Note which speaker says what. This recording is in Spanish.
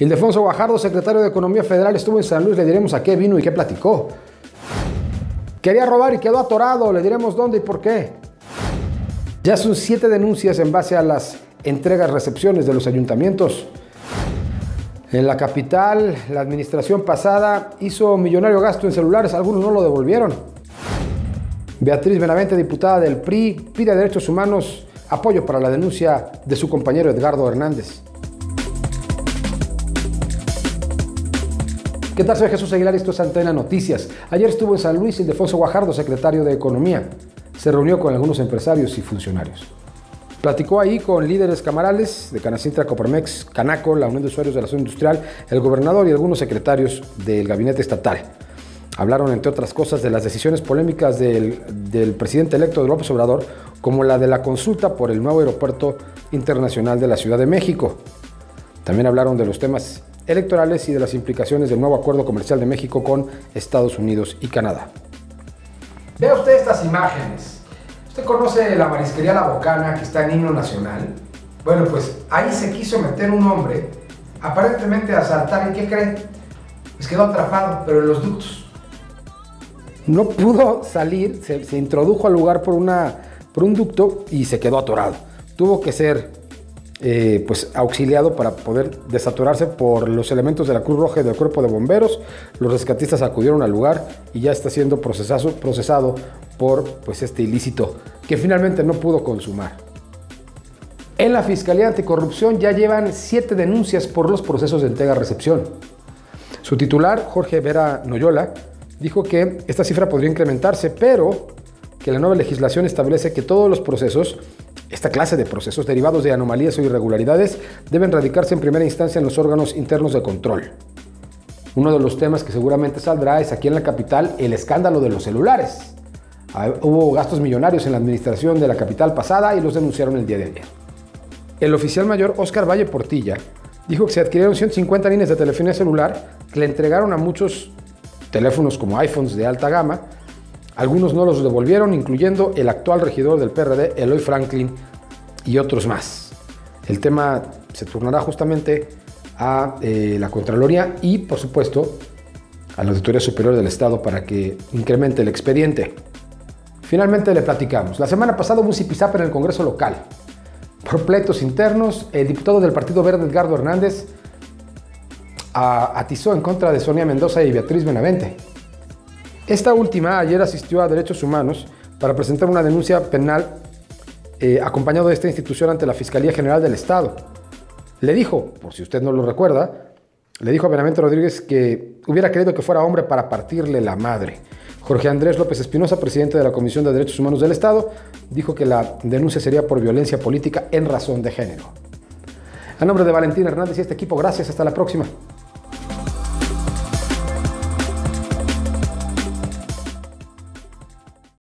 Speaker 1: Ildefonso Guajardo, secretario de Economía Federal, estuvo en San Luis, le diremos a qué vino y qué platicó. Quería robar y quedó atorado, le diremos dónde y por qué. Ya son siete denuncias en base a las entregas, recepciones de los ayuntamientos. En la capital, la administración pasada hizo millonario gasto en celulares, algunos no lo devolvieron. Beatriz Benavente, diputada del PRI, pide a Derechos Humanos apoyo para la denuncia de su compañero Edgardo Hernández. ¿Qué tal? Soy Jesús Aguilar, esto es Antena Noticias. Ayer estuvo en San Luis Ildefonso Guajardo, secretario de Economía. Se reunió con algunos empresarios y funcionarios. Platicó ahí con líderes camarales de Canacintra, Coparmex, Canaco, la Unión de Usuarios de la Zona Industrial, el gobernador y algunos secretarios del gabinete estatal. Hablaron, entre otras cosas, de las decisiones polémicas del, del presidente electo de López Obrador, como la de la consulta por el nuevo aeropuerto internacional de la Ciudad de México. También hablaron de los temas electorales y de las implicaciones del nuevo acuerdo comercial de México con Estados Unidos y Canadá. Vea usted estas imágenes. ¿Usted conoce la marisquería La Bocana que está en himno nacional? Bueno, pues ahí se quiso meter un hombre, aparentemente a asaltar, ¿y qué cree? Pues quedó atrapado, pero en los ductos. No pudo salir, se, se introdujo al lugar por, una, por un ducto y se quedó atorado. Tuvo que ser eh, pues auxiliado para poder desaturarse por los elementos de la Cruz Roja y del Cuerpo de Bomberos. Los rescatistas acudieron al lugar y ya está siendo procesado, por pues, este ilícito que finalmente no pudo consumar. En la Fiscalía Anticorrupción ya llevan siete denuncias por los procesos de entrega-recepción. Su titular, Jorge Vera Noyola, dijo que esta cifra podría incrementarse, pero que la nueva legislación establece que todos los procesos esta clase de procesos derivados de anomalías o irregularidades deben radicarse en primera instancia en los órganos internos de control. Uno de los temas que seguramente saldrá es aquí en la capital el escándalo de los celulares. Ah, hubo gastos millonarios en la administración de la capital pasada y los denunciaron el día de ayer. El oficial mayor Oscar Valle Portilla dijo que se adquirieron 150 líneas de telefonía celular que le entregaron a muchos teléfonos como iPhones de alta gama algunos no los devolvieron, incluyendo el actual regidor del PRD, Eloy Franklin, y otros más. El tema se turnará justamente a eh, la Contraloría y, por supuesto, a la Auditoría Superior del Estado para que incremente el expediente. Finalmente le platicamos. La semana pasada hubo un zipizape en el Congreso local. Por pleitos internos, el diputado del Partido Verde, Edgardo Hernández, atizó en contra de Sonia Mendoza y Beatriz Benavente. Esta última ayer asistió a Derechos Humanos para presentar una denuncia penal eh, acompañado de esta institución ante la Fiscalía General del Estado. Le dijo, por si usted no lo recuerda, le dijo a Benavente Rodríguez que hubiera querido que fuera hombre para partirle la madre. Jorge Andrés López Espinosa, presidente de la Comisión de Derechos Humanos del Estado, dijo que la denuncia sería por violencia política en razón de género. A nombre de Valentín Hernández y este equipo, gracias, hasta la próxima.